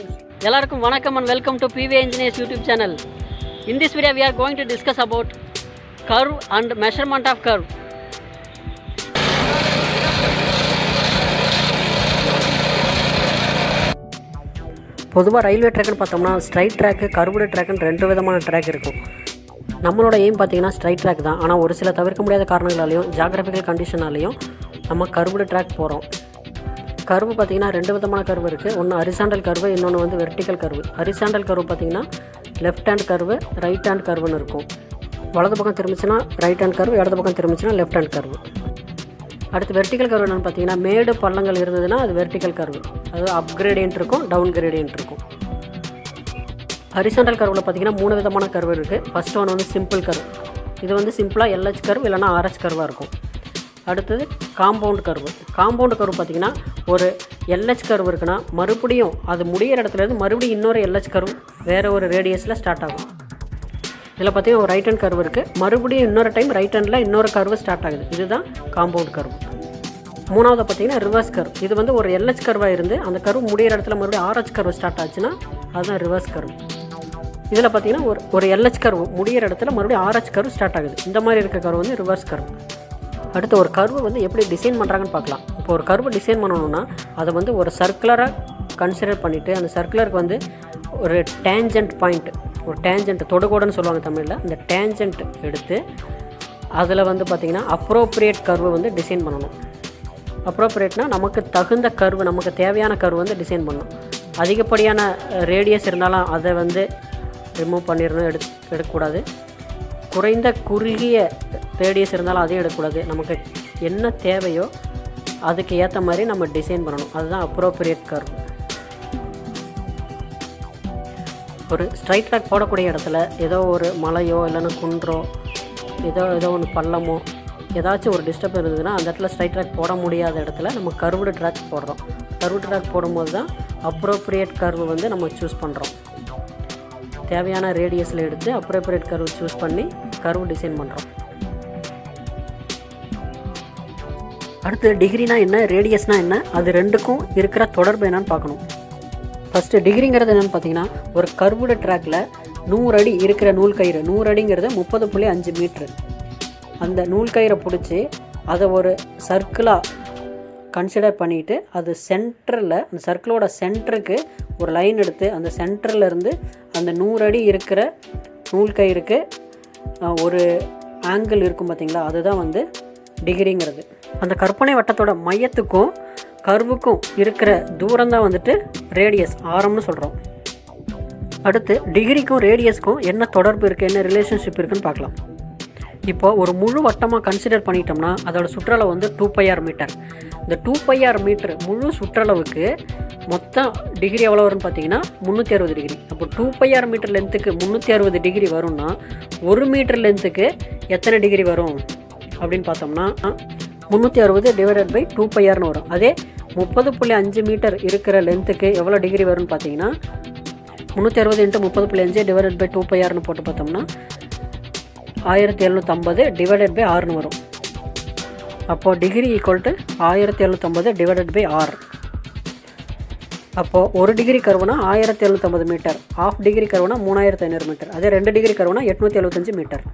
friends, எல்லாருக்கும் வணக்கம் and welcome to PV Engineers YouTube channel. In this video, we are going to discuss about curve and measurement of curve. பொதுவாக railway ட்ராக்குன்னு பார்த்தோம்னா straight track கருவுடு ட்ராக்குன்னு ரெண்டு விதமான track இருக்கும் நம்மளோட எய்ம் பார்த்தீங்கன்னா ஸ்ட்ரைட் ட்ராக் தான் ஆனால் ஒரு சில தவிர்க்க முடியாத காரணங்களாலையும் ஜாகிரபிக்கல் கண்டிஷனாலையும் நம்ம கருவுடு ட்ராக் போகிறோம் கருவு பார்த்தீங்கன்னா ரெண்டு விதமான கருவு இருக்குது ஒன்று ஹரிசாண்டல் கருவு இன்னொன்று வந்து வெர்டிக்கல் கருவு ஹரிசாண்டல் கருவு பார்த்தீங்கன்னா left hand curve right hand கருவுன்னு இருக்கும். வலது பக்கம் திரும்பிச்சுன்னா ரைட் ஹேண்ட் கருவு இடது பக்கம் திரும்பிச்சுன்னா லெஃப்ட் ஹேண்ட் கருவு அடுத்து வெர்டிக்கல் கருவு என்னென்னு பார்த்தீங்கன்னா மேடு பள்ளங்கள் இருந்ததுன்னா அது வெர்டிக்கல் கருவு அது அப்கிரேடியன்ட் இருக்கும் டவுன் கிரேடியன்ட் இருக்கும். ஹரிசாண்டல் கருவில் பார்த்தீங்கன்னா மூணு விதமான கருவு இருக்குது ஃபஸ்ட் ஒன் வந்து சிம்பிள் கருவு இது வந்து சிம்பிளாக எல்ஹெச் கருவு இல்லைனா ஆர்ஹெச் கருவாக இருக்கும். அடுத்தது காம்பவுண்ட் கருவு காம்பவுண்ட் கருவு பார்த்தீங்கன்னா ஒரு எல்ஹெச் கர்வ் இருக்குன்னா மறுபடியும் அது முடியிற இடத்துலேருந்து மறுபடியும் இன்னொரு எல்ஹெச் கர்வ் வேறு ஒரு ரேடியஸில் ஸ்டார்ட் ஆகும். இதில் பார்த்தீங்கன்னா ஒரு ரைட் ஹேண்ட் கர்வ் இருக்குது மறுபடியும் இன்னொரு டைம் ரைட் ஹேண்டில் இன்னொரு கர்வ் ஸ்டார்ட் ஆகுது. இதுதான் காம்பவுண்ட் கர்வ் மூணாவது பார்த்தீங்கன்னா ரிவர்ஸ் கர்வ் இது வந்து ஒரு எல்ஹெச் கர்வாக இருந்து அந்த கர்வ் முடியிற இடத்துல மறுபடியும் ஆர்ஹெச் கர்வ் ஸ்டார்ட் ஆச்சுன்னா அதுதான் ரிவர்ஸ் கர்வ் இதில் பார்த்தீங்கன்னா ஒரு ஒரு எல்ஹெச் கர்வ் முடியிற இடத்துல மறுபடியும் ஆர்ஹெச் கர்வ் ஸ்டார்ட் ஆகுது. இந்த மாதிரி இருக்க கர்வ் வந்து ரிவர்ஸ் கர்வ் அடுத்து ஒரு கருவை வந்து எப்படி டிசைன் பண்ணுறாங்கன்னு பார்க்கலாம். இப்போ ஒரு கருவை டிசைன் பண்ணணும்னா அதை வந்து ஒரு சர்க்குலராக கன்சிடர் பண்ணிவிட்டு அந்த சர்க்குலருக்கு வந்து ஒரு டேஞ்சண்ட் பாயிண்ட் ஒரு டேஞ்சண்ட் தொடுகோடுன்னு சொல்லுவாங்க தமிழில். அந்த டேஞ்சண்ட் எடுத்து அதில் வந்து பார்த்திங்கன்னா அப்ரோப்ரியேட் கருவை வந்து டிசைன் பண்ணணும். அப்ரோப்ரியேட்னா நமக்கு தகுந்த கர்வு நமக்கு தேவையான கர்வு வந்து டிசைன் பண்ணணும். அதிகப்படியான ரேடியஸ் இருந்தாலும் அதை வந்து ரிமூவ் பண்ணிடணும் எடு எடுக்கக்கூடாது. குறைந்த குறுகிய ரேடியஸ் இருந்தாலும் அதையும் எடுக்கக்கூடாது. நமக்கு என்ன தேவையோ அதுக்கு ஏற்ற மாதிரி நம்ம டிசைன் பண்ணணும். அதுதான் அப்ரோப்ரியேட் கர்வ் ஒரு ஸ்ட்ரைட் ட்ராக் போடக்கூடிய இடத்துல ஏதோ ஒரு மலையோ இல்லைன்னா குன்றோ ஏதோ ஏதோ ஒன்று பள்ளமோ ஏதாச்சும் ஒரு டிஸ்டர்ப் இருந்ததுன்னா அந்த இடத்துல ஸ்ட்ரைட் ட்ராக் போட முடியாத இடத்துல நம்ம கர்வ்டு ட்ராக் போடுறோம். கர்வ்டு ட்ராக் போடும்போது தான் அப்ரோப்ரியேட் கர்வு வந்து நம்ம சூஸ் பண்ணுறோம் தேவையான ரேடியஸில் எடுத்து அப்ரோப்ரியேட் கர்வ் சூஸ் பண்ணி கர்வ் டிசைன் பண்ணுறோம் அடுத்து டிகிரினா என்ன ரேடியஸ்னா என்ன அது ரெண்டுக்கும் இருக்கிற தொடர்பு என்னன்னு பார்க்கணும். ஃபஸ்ட்டு டிகிரிங்கிறது என்னென்னு பார்த்தீங்கன்னா ஒரு கர்வுடு ட்ராக்கில் நூறு அடி இருக்கிற நூல் கயிறு நூறு அடிங்கிறது முப்பது புள்ளி அஞ்சு மீட்ரு அந்த நூல் கயிறை பிடிச்சி அதை ஒரு சர்க்கிளாக கன்சிடர் பண்ணிவிட்டு அது சென்டரில் அந்த சர்க்கிளோட சென்டருக்கு ஒரு லைன் எடுத்து அந்த சென்டர்லேருந்து அந்த நூறு அடி இருக்கிற நூல் கயிறுக்கு ஒரு ஆங்கிள் இருக்கும் பார்த்தீங்களா அதுதான் வந்து டிகிரிங்கிறது அந்த கற்பனை வட்டத்தோட மையத்துக்கும் கர்வுக்கும் இருக்கிற தூரம் தான் வந்துட்டு ரேடியஸ் ஆரம்னு சொல்கிறோம் அடுத்து டிகிரிக்கும் ரேடியஸ்க்கும் என்ன தொடர்பு இருக்குது என்ன ரிலேஷன்ஷிப் இருக்குன்னு பார்க்கலாம். இப்போ ஒரு முழு வட்டமாக கன்சிடர் பண்ணிட்டோம்னா அதோட சுற்றளவு வந்து டூ பைஆர் மீட்டர் இந்த டூ பைஆர் மீட்டர் முழு சுற்றளவுக்கு மொத்தம் டிகிரி எவ்வளோ வரும்னு பார்த்தீங்கன்னா முந்நூற்றி அறுபது டிகிரி அப்போ டூ பைஆர் மீட்டர் லென்த்துக்கு முந்நூற்றி அறுபது டிகிரி வரும்னா ஒரு மீட்டர் லென்த்துக்கு எத்தனை டிகிரி வரும்? அப்படின்னு பார்த்தோம்னா முந்நூற்றி அறுபது டிவைடட் பை டூ பையார்னு வரும். அதே முப்பது புள்ளி அஞ்சு மீட்டர் இருக்கிற லென்த்துக்கு எவ்வளோ டிகிரி வரும்னு பார்த்தீங்கன்னா முந்நூற்றி அறுபது இன்ட்டு முப்பது புள்ளி அஞ்சு டிவைடட் பை டூ பையார்னு போட்டு பார்த்தோம்னா ஆயிரத்தி எழுநூற்றம்பது டிவைடட் பை ஆறுனு வரும். அப்போது டிகிரி ஈக்குவல் டு ஆயிரத்தி எழுநூற்றம்பது டிவைடட் பை ஆர் அப்போது ஒரு டிகிரி கருவுனா ஆயிரத்தி எழுநூற்றம்பது மீட்டர் ஆஃப் டிகிரி கருவுனா மூணாயிரத்தி ஐநூறு மீட்டர் அதே ரெண்டு டிகிரி கருவுனா எட்நூற்றி எழுபத்தஞ்சு மீட்டர்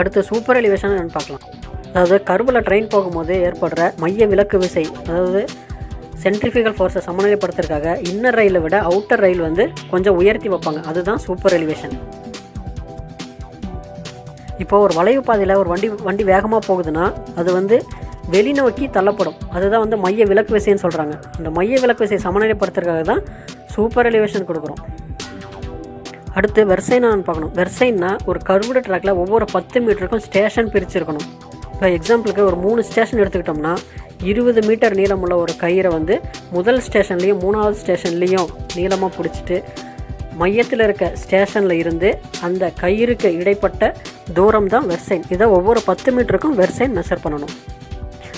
அடுத்து சூப்பர் எலிவேஷன் பார்க்கலாம். அதாவது கருவில் ட்ரெயின் போகும்போது ஏற்படுற மைய விலக்கு விசை அதாவது சென்ட்ரிஃபிகல் ஃபோர்ஸை சமநிலைப்படுத்துறதுக்காக இன்னர் ரயிலை விட அவுட்டர் ரயில் வந்து கொஞ்சம் உயர்த்தி வைப்பாங்க. அதுதான் சூப்பர் எலிவேஷன் இப்போ ஒரு வளைவு பாதையில் ஒரு வண்டி வண்டி வேகமாக போகுதுன்னா அது வந்து வெளிநோக்கி தள்ளப்படும். அதுதான் வந்து மைய விலக்கு விசைன்னு சொல்கிறாங்க இந்த மைய விலக்கு விசையை சமநிலைப்படுத்துறதுக்காக தான் சூப்பர் எலிவேஷன் கொடுக்குறோம். அடுத்து வெர்சைனான்னு பார்க்கணும். வெர்சைன்னா ஒரு கர்வுடு ட்ராக்கில் ஒவ்வொரு பத்து மீட்டருக்கும் ஸ்டேஷன் பிரிச்சிருக்கணும். இப்போ எக்ஸாம்பிளுக்கு ஒரு மூணு ஸ்டேஷன் எடுத்துக்கிட்டோம்னா இருபது மீட்டர் நீளமுள்ள ஒரு கயிறை வந்து முதல் ஸ்டேஷன்லேயும் மூணாவது ஸ்டேஷன்லேயும் நீளமாக பிடிச்சிட்டு மையத்தில் இருக்க ஸ்டேஷனில் இருந்து அந்த கயிறுக்கு இடைப்பட்ட தூரம் தான் வெர்சைன் இதை ஒவ்வொரு பத்து மீட்டருக்கும் வெர்சைன் மெஷர் பண்ணணும்.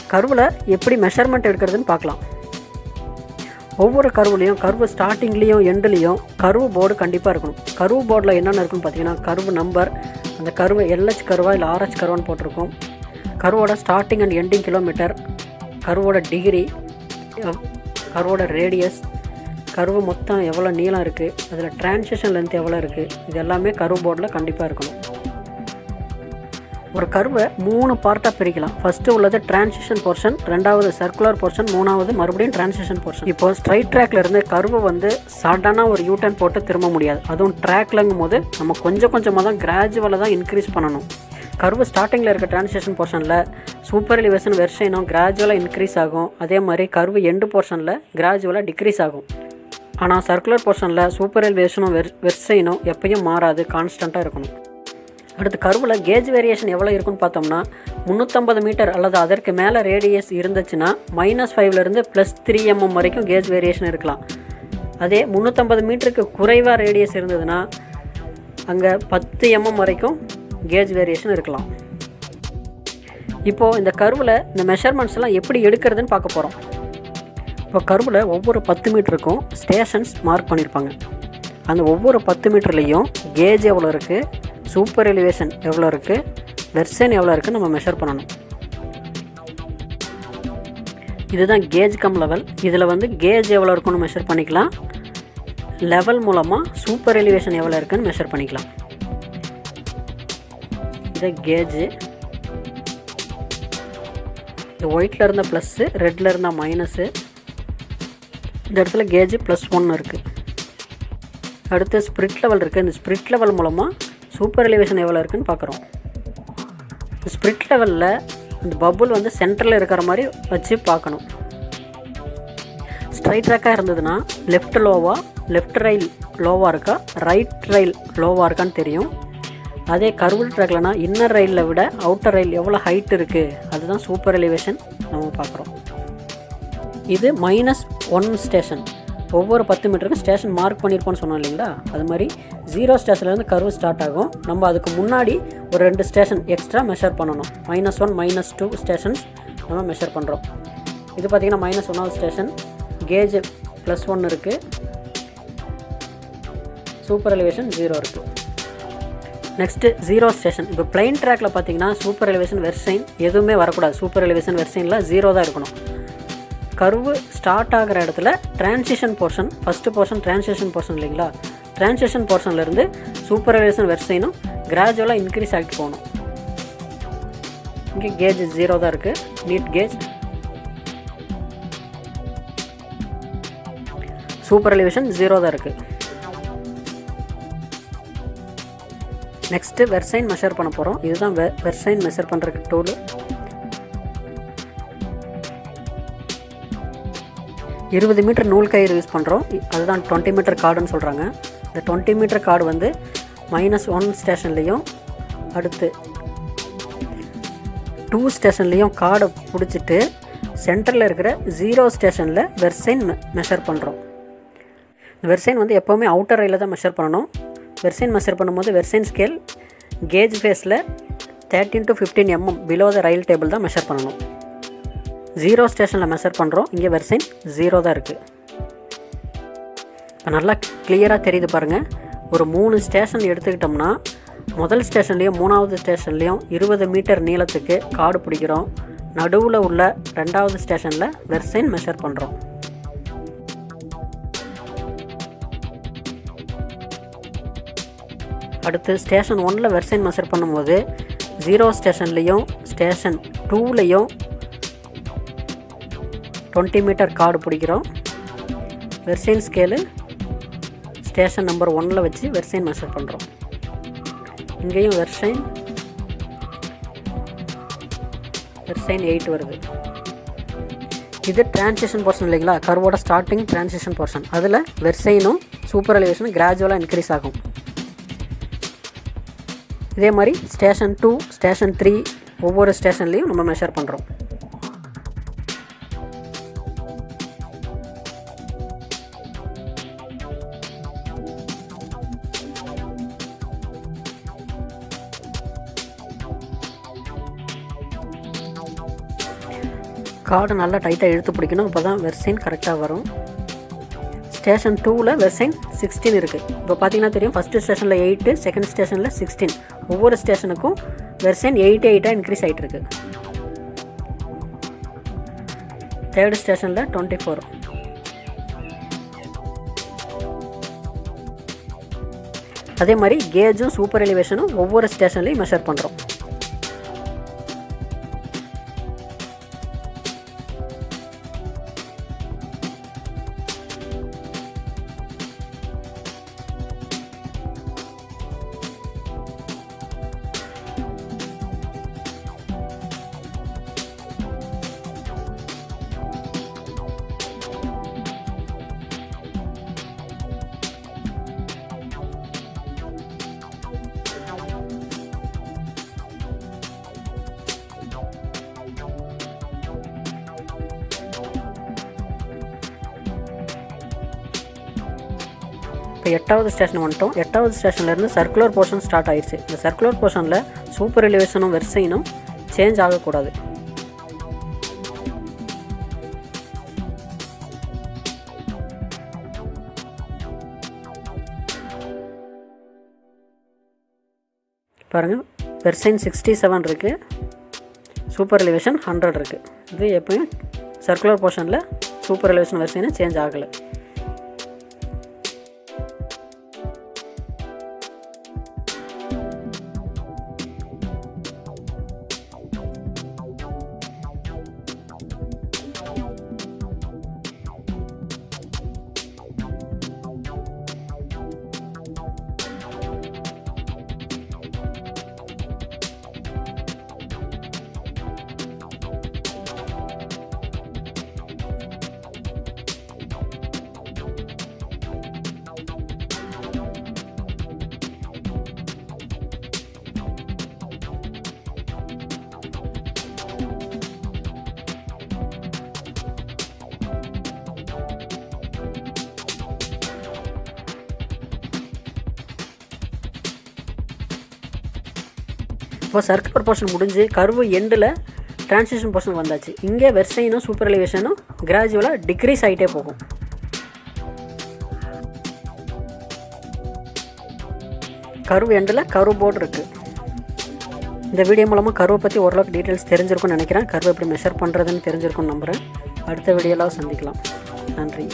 கருவில் எப்படி மெஷர்மெண்ட் எடுக்கிறதுன்னு பார்க்கலாம். ஒவ்வொரு கருவுலையும் கருவு ஸ்டார்டிங்லேயும் எண்டுலேயும் கருவு போர்டு கண்டிப்பாக இருக்கணும். கருவு போர்டில் என்னென்ன இருக்குன்னு பார்த்தீங்கன்னா கருவு நம்பர் அந்த கருவை எல்ஹெச் கருவா இல்லை ஆர்ஹெச் கருவான்னு போட்டிருக்கோம். கருவோட ஸ்டார்டிங் அண்ட் எண்டிங் கிலோமீட்டர் கருவோட டிகிரி கருவோட ரேடியஸ் கருவு மொத்தம் எவ்வளோ நீளம் இருக்குது அதில் டிரான்சிஷன் லென்த் எவ்வளோ இருக்குது இது எல்லாமே கருவு போர்டில் கண்டிப்பாக இருக்கணும். ஒரு கருவை மூணு பார்ட்டாக பிரிக்கலாம். ஃபஸ்ட்டு உள்ளது டிரான்சிஷன் போர்ஷன் ரெண்டாவது சர்க்குலர் போர்ஷன் மூணாவது மறுபடியும் டிரான்சிஷன் போர்ஷன் இப்போ ஸ்ட்ரைட் ட்ராக்ல இருந்து கர்வை வந்து சடனாக ஒரு யூட்டன் போட்டு திரும்ப முடியாது. அதுவும் ட்ராக்லங்கும் போது நம்ம கொஞ்சம் கொஞ்சமாக தான் கிராஜுவலாக தான் இன்க்ரீஸ் பண்ணணும். கர்வு ஸ்டார்டிங்கில் இருக்க ட்ரான்ஸ்லேஷன் போர்ஷனில் சூப்பர் எலிவேஷன் வெர்ஷனும் கிராஜுவலாக இன்க்ரீஸ் ஆகும். அதே மாதிரி கர்வு எண்டு போர்ஷனில் கிராஜுவலாக டிக்ரீஸ் ஆகும். ஆனால் சர்க்குலர் போர்ஷனில் சூப்பர் எலிவேஷனும் வெர் வெர்சைனும் எப்பயும் மாறாது கான்ஸ்டண்ட்டாக இருக்கணும். அடுத்து கருவில் கேஜ் வேரியேஷன் எவ்வளோ இருக்குன்னு பார்த்தோம்னா முந்நூற்றம்பது மீட்டர் அல்லது அதற்கு மேலே ரேடியஸ் இருந்துச்சுன்னா மைனஸ் ஃபைவ்லேருந்து ப்ளஸ் த்ரீ எம்எம் வரைக்கும் கேஜ் வேரியேஷன் இருக்கலாம். அதே முந்நூற்றம்பது மீட்டருக்கு குறைவாக ரேடியஸ் இருந்ததுன்னா அங்கே பத்து எம்எம் வரைக்கும் கேஜ் வேரியேஷன் இருக்கலாம். இப்போது இந்த கருவில் இந்த மெஷர்மெண்ட்ஸ் எல்லாம் எப்படி எடுக்கிறதுன்னு பார்க்க போகிறோம் இப்போ கருவில் ஒவ்வொரு பத்து மீட்டருக்கும் ஸ்டேஷன்ஸ் மார்க் பண்ணியிருப்பாங்க அந்த ஒவ்வொரு பத்து மீட்டர்லேயும் கேஜ் எவ்வளோ இருக்குது சூப்பர் எலிவேஷன் எவ்வளோ இருக்குது வெர்சன் எவ்வளோ இருக்குன்னு நம்ம மெஷர் பண்ணணும். இதுதான் கேஜ் கம் லெவல் இதில் வந்து கேஜ் எவ்வளோ இருக்குன்னு மெஷர் பண்ணிக்கலாம். லெவல் மூலமாக சூப்பர் எலிவேஷன் எவ்வளோ இருக்குன்னு மெஷர் பண்ணிக்கலாம். இது கேஜு. இந்த ஒயிட்டில் இருந்த ப்ளஸ்ஸு ரெட்டில் இருந்த மைனஸு இந்த இடத்துல கேஜ் ப்ளஸ் ஒன்று இருக்குது அடுத்து ஸ்ப்ரிட் லெவல் இருக்குது இந்த ஸ்ப்ரிட் லெவல் மூலமாக சூப்பர் எலிவேஷன் எவ்வளோ இருக்குன்னு பார்க்குறோம் ஸ்ப்ரிட் லெவலில் இந்த பபுள் வந்து சென்டரில் இருக்கிற மாதிரி வச்சு பார்க்கணும். ஸ்ட்ரைட் ட்ராக்காக இருந்ததுன்னா லெஃப்ட் லோவாக லெஃப்ட் ரயில் லோவாக இருக்கா? ரைட் ரயில் லோவாக இருக்கான்னு தெரியும். அதே கர்வல் ட்ராக்லனா இன்னர் ரயிலில் விட அவுட்டர் ரயில் எவ்வளோ ஹைட் இருக்குது அதுதான் சூப்பர் எலிவேஷன் நம்ம பார்க்குறோம். இது மைனஸ் ஒன் ஸ்டேஷன் ஒவ்வொரு பத்து மீட்டருக்கும் ஸ்டேஷன் மார்க் பண்ணியிருப்போம்னு சொன்னோம் இல்லைங்களா? அது மாதிரி ஜீரோ ஸ்டேஷன்லேருந்து கர்வு ஸ்டார்ட் ஆகும். நம்ம அதுக்கு முன்னாடி ஒரு ரெண்டு ஸ்டேஷன் எக்ஸ்ட்ரா மெஷர் பண்ணணும். Minus one minus two stations நம்ம மெஷர் பண்ணுறோம் இது பார்த்திங்கன்னா மைனஸ் ஒன்னாவது ஸ்டேஷன் கேஜ் ப்ளஸ் ஒன் இருக்குது சூப்பர் எலிவேஷன் ஜீரோ இருக்குது நெக்ஸ்ட்டு ஜீரோ ஸ்டேஷன் இப்போ பிளைன் ட்ராக்கில் பார்த்தீங்கன்னா சூப்பர் எலிவேஷன் வெர்சைன் எதுவுமே வரக்கூடாது. சூப்பர் எலிவேஷன் வெர்சைனில் ஜீரோ தான் இருக்கணும். கருவு ஸ்டார்ட் ஆகிற இடத்துல transition portion first portion transition portion இல்லைங்களா? டிரான்சிஷன் போர்ஷன்லேருந்து சூப்பர் எலிவேஷன் வெர்சைனும் கிராஜுவலாக இன்க்ரீஸ் ஆகிட்டு போகணும். இங்கே கேஜ் ஜீரோ தான் இருக்குது neat gauge super elevation zero தான் இருக்குது நெக்ஸ்ட்டு வெர்சைன் மெஷர் பண்ண போகிறோம் இதுதான் வெ வெர்சைன் மெஷர் பண்ணுறக்கு டூலு இருபது மீட்டர் நூல் கயிறு யூஸ் பண்ணுறோம் அதுதான் டுவெண்ட்டி மீட்டர் கார்டுன்னு சொல்கிறாங்க இந்த டுவெண்ட்டி மீட்டர் கார்டு வந்து மைனஸ் ஒன் ஸ்டேஷன்லேயும் அடுத்து டூ ஸ்டேஷன்லேயும் கார்டை பிடிச்சிட்டு சென்டரில் இருக்கிற ஜீரோ ஸ்டேஷனில் வெர்சைன் மெஷர் பண்ணுறோம் இந்த வெர்சைன் வந்து எப்போவுமே அவுட்டர் ரயிலில் தான் மெஷர் பண்ணணும். வெர்சைன் மெஷர் பண்ணும்போது வெர்சைன் ஸ்கேல் கேஜ் ஃபேஸில் thirteen to fifteen mm below the rail table தான் மெஷர் பண்ணணும். ஜீரோ ஸ்டேஷனில் மெஷர் பண்ணுறோம் இங்கே வெர்சைன் ஜீரோ தான் இருக்குது இப்போ நல்லா கிளியராக தெரியுது பாருங்கள் ஒரு மூணு ஸ்டேஷன் எடுத்துக்கிட்டோம்னா முதல் ஸ்டேஷன்லேயும் மூணாவது ஸ்டேஷன்லேயும் இருபது மீட்டர் நீளத்துக்கு காடு பிடிக்கிறோம். நடுவில் உள்ள ரெண்டாவது ஸ்டேஷனில் வெர்சைன் மெஷர் பண்ணுறோம் அடுத்து ஸ்டேஷன் ஒனில் வெர்சைன் மெஷர் பண்ணும்போது ஜீரோ ஸ்டேஷன்லேயும் ஸ்டேஷன் டூவிலையும் டுவெண்ட்டி மீட்டர் கார்டு பிடிக்கிறோம். வெர்சைன் ஸ்கேலு ஸ்டேஷன் நம்பர் ஒனில் வச்சு வெர்சைன் மெஷர் பண்ணுறோம் இங்கேயும் வெர்சைன் வெர்சைன் எயிட் வருது. இது டிரான்சிஷன் போர்ஷன் இல்லைங்களா? கர்வோட ஸ்டார்டிங் டிரான்சிஷன் போர்ஷன் அதில் வெர்சைனும் சூப்பர் எலிவேஷனும் கிராஜுவலாக இன்க்ரீஸ் ஆகும். இதே மாதிரி ஸ்டேஷன் டூ ஸ்டேஷன் த்ரீ ஒவ்வொரு ஸ்டேஷன்லேயும் நம்ம மெஷர் பண்ணுறோம் கார்டு நல்லா டைட்டாக இழுத்து பிடிக்கணும் அப்போ தான் வெர்சைன் கரெக்டாக வரும். ஸ்டேஷன் டூவில் வெர்சைன் சிக்ஸ்டீன் இருக்குது இப்போ பார்த்தீங்கன்னா தெரியும் ஃபஸ்ட்டு ஸ்டேஷனில் எயிட்டு செகண்ட் ஸ்டேஷனில் சிக்ஸ்டீன் ஒவ்வொரு ஸ்டேஷனுக்கும் வெர்சைன் எயிட் எயிட்டாக இன்க்ரீஸ் ஆகிட்டு இருக்கு. தேர்டு ஸ்டேஷனில் டுவெண்ட்டி ஃபோர் அதே மாதிரி கேஜும் சூப்பர் எலிவேஷனும் ஒவ்வொரு ஸ்டேஷன்லையும் மெஷர் பண்ணுறோம் எட்டாவது ஸ்டேஷன் வந்துட்டோம். எட்டாவது ஸ்டேஷன்லேருந்து சர்க்குலர் போர்ஷன் ஸ்டார்ட் ஆயிடுச்சு இந்த சர்க்குலர் போர்ஷனில் சூப்பர் எலிவேஷனும் வெர்சைனும் சேஞ்ச் ஆகக்கூடாது. பாருங்கள் வெர்சைன் சிக்ஸ்டி செவன் இருக்குது சூப்பர் எலிவேஷன் ஹண்ட்ரட் இருக்குது இது எப்பயும் சர்க்குலர் போர்ஷனில் சூப்பர் எலிவேஷன் வெர்சைனை சேஞ்ச் ஆகலை. இப்போ சர்க்குலர் போர்ஷன் முடிஞ்சு கர்வு எண்டில் டிரான்சிஷன் போர்ஷன் வந்தாச்சு. இங்கே வெர்சைனும் சூப்பர் எலிவேஷனும் கிராஜுவலாக டிக்ரீஸ் ஆகிட்டே போகும். கருவு எண்டில் கருவு போர்டு இருக்குது இந்த வீடியோ மூலமாக கருவை பற்றி ஓரளவுக்கு டீட்டெயில்ஸ் தெரிஞ்சிருக்கும்னு நினைக்கிறேன். கருவை எப்படி மெஷர் பண்ணுறதுன்னு தெரிஞ்சிருக்கும்னு நம்புகிறேன் அடுத்த வீடியோவில் சந்திக்கலாம். நன்றி.